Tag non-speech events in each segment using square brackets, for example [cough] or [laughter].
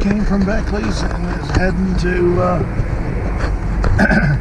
came from Beckley's and is heading to Uh, [clears throat]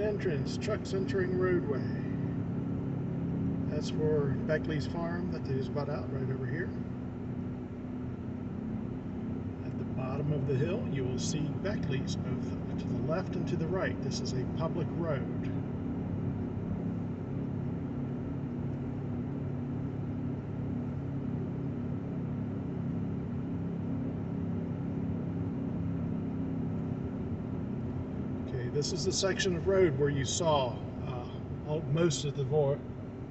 Entrance, trucks entering roadway. That's for Beckley's farm that they just bought out right over here. At the bottom of the hill, you will see Beckley's both to the left and to the right. This is a public road. Okay, this is the section of road where you saw uh, all, most of the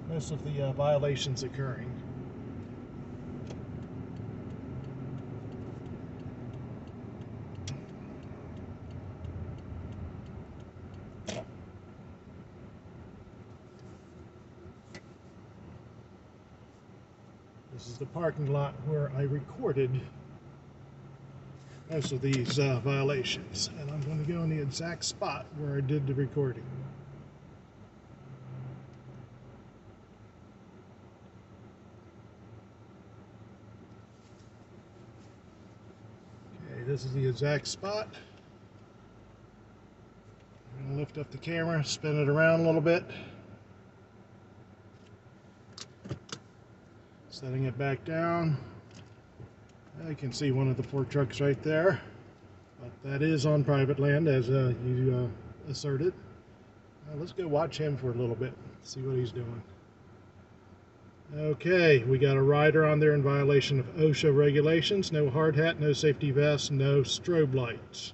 most of the uh, violations occurring. This is the parking lot where I recorded most of these uh, violations, and I'm going to go in the exact spot where I did the recording. Okay, this is the exact spot. I'm going to lift up the camera, spin it around a little bit. Setting it back down. I can see one of the four trucks right there. But that is on private land, as uh, you uh, asserted. Uh, let's go watch him for a little bit, see what he's doing. Okay, we got a rider on there in violation of OSHA regulations. No hard hat, no safety vest, no strobe lights.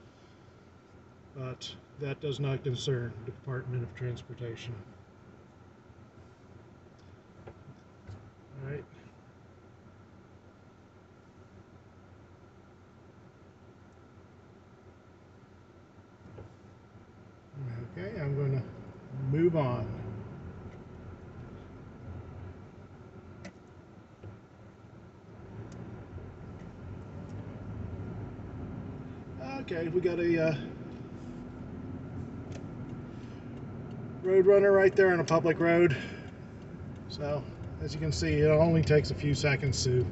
But that does not concern the Department of Transportation. All right. Okay, I'm going to move on. Okay, we got a uh, road runner right there on a public road. So, as you can see, it only takes a few seconds to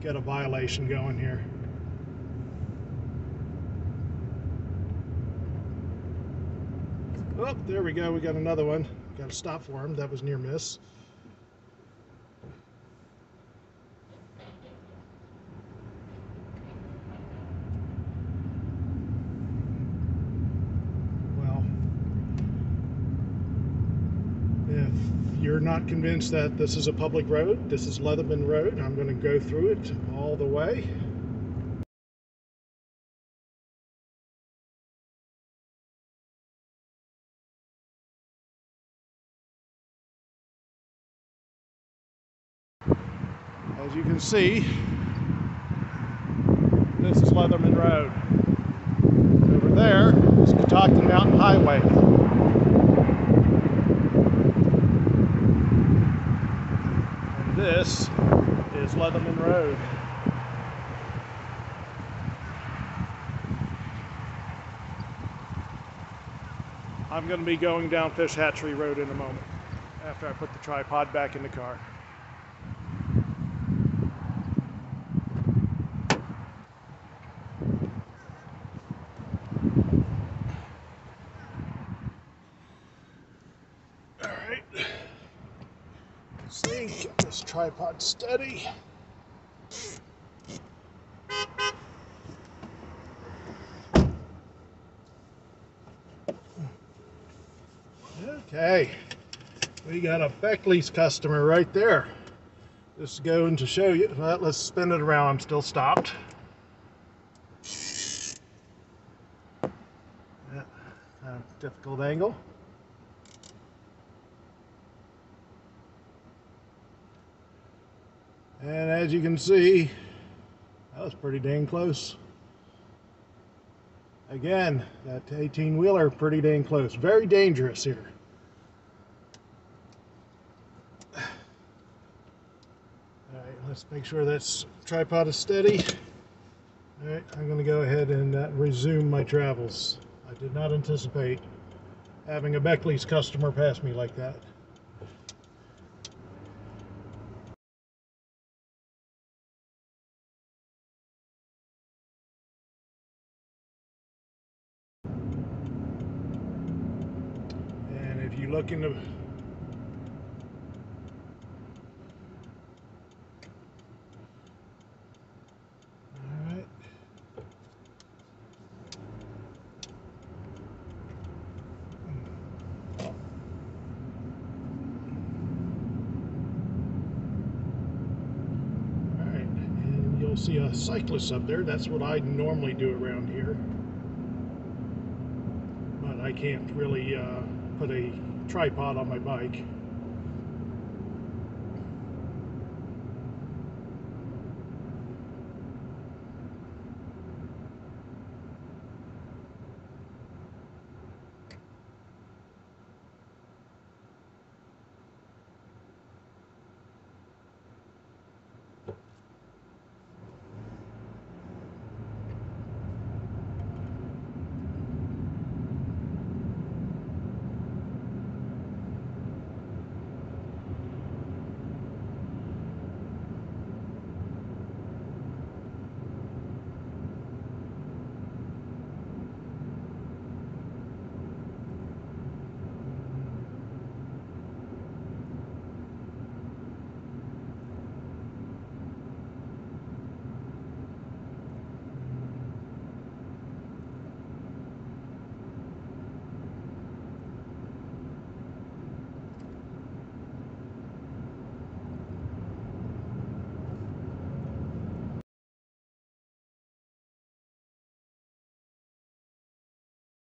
get a violation going here. Oh, there we go. We got another one. Got to stop for him. That was near miss. Well, if you're not convinced that this is a public road, this is Leatherman Road. I'm going to go through it all the way. As you can see, this is Leatherman Road. Over there is Catoctin Mountain Highway. And this is Leatherman Road. I'm going to be going down Fish Hatchery Road in a moment after I put the tripod back in the car. All right. Let's see, get this tripod steady. Okay, we got a Beckley's customer right there. Just going to show you. Well, let's spin it around. I'm still stopped. Yeah, kind difficult angle. And as you can see, that was pretty dang close. Again, that 18 wheeler pretty dang close. Very dangerous here. All right, let's make sure that's tripod is steady. All right, I'm going to go ahead and uh, resume my travels. I did not anticipate having a Beckley's customer pass me like that. And if you look in the see a cyclist up there. That's what I normally do around here. But I can't really uh, put a tripod on my bike.